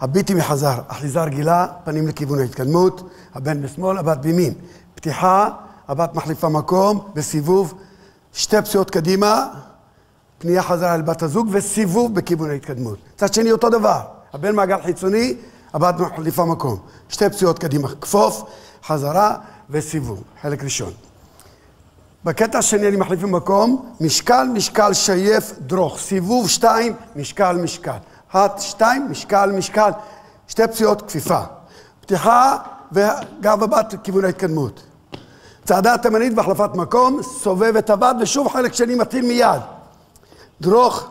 הביטי מחזר, אחיזה רגילה, פנים לכיוון ההתקדמות, הבן בשמאל, הבת בימין. פתיחה, הבת מחליפה מקום, בסיבוב, שתי פסיעות קדימה, פנייה חזרה אל בת הזוג וסיבוב בכיוון ההתקדמות. צד שני אותו דבר, הבן מעגל חיצוני, הבת מחליפה מקום. שתי פסיעות קדימה, כפוף, חזרה וסיבוב, חלק ראשון. בקטע השני אני מחליף במקום, משקל, משקל, שייף, דרוך. סיבוב שתיים, משקל, משקל. הט שתיים, משקל, משקל. שתי פציעות, כפיפה. פתיחה וגב הבת כיוון ההתקדמות. צעדה תימנית והחלפת מקום, סובב את הבת ושוב חלק שני מתחיל מיד. דרוך,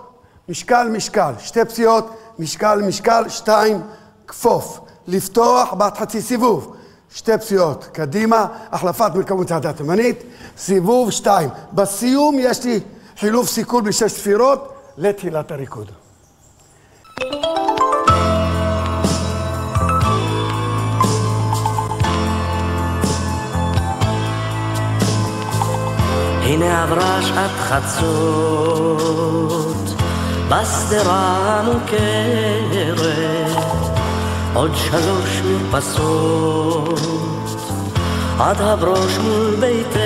משקל, משקל. שתי פציעות, משקל, משקל, שתיים, כפוף. לפתוח בת חצי סיבוב. שתי פסיעות קדימה, החלפת מרקם צעדה תימנית, סיבוב שתיים. בסיום יש לי חילוף סיכול בשש ספירות לתחילת הריקוד. הנה עברה שעת חצות. בשדרה המוכרת עוד שלוש מרפסות. עד הברוש מול ביתך.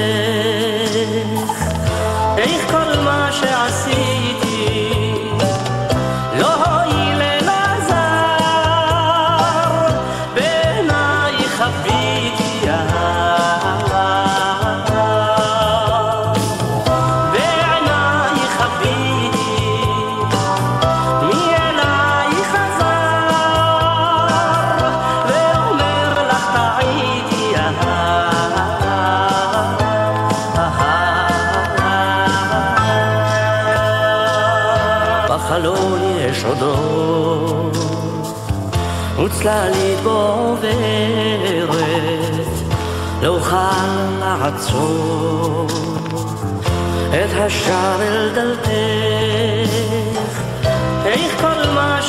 איך כל מה שעשית צללית גוברת, לא אוכל לעצור את השער אל דלתך, איך כל מה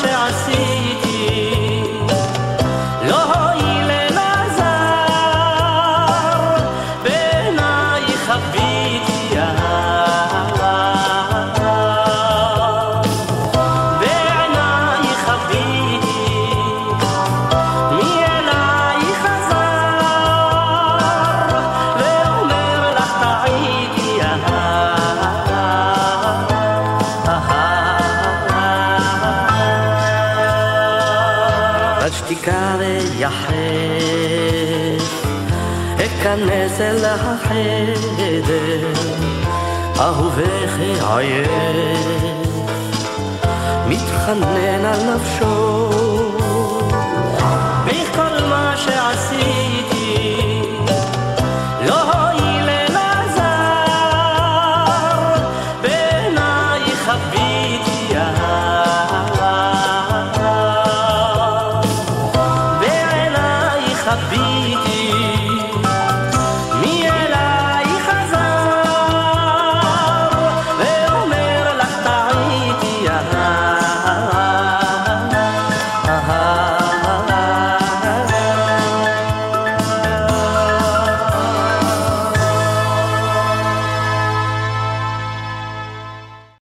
שעשית אכנס אל החדר, אהובך עייף, מתחנן על נפשו. וכל מה שעשיתי